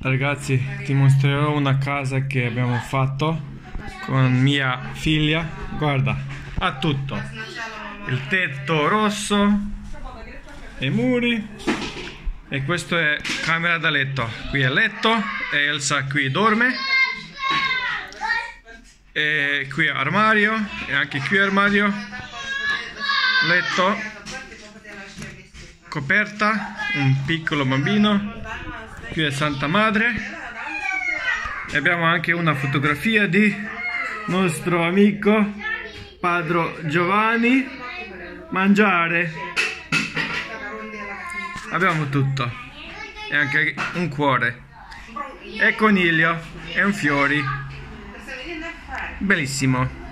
Ragazzi, ti mostrerò una casa che abbiamo fatto con mia figlia. Guarda, ha tutto. Il tetto rosso, i muri. E questo è camera da letto. Qui è letto e Elsa qui dorme. E qui è armadio e anche qui è armadio. Letto. Coperta, un piccolo bambino qui è Santa Madre. E abbiamo anche una fotografia di nostro amico Padro Giovanni. Mangiare. Abbiamo tutto. E anche un cuore. E coniglio e un fiori. Bellissimo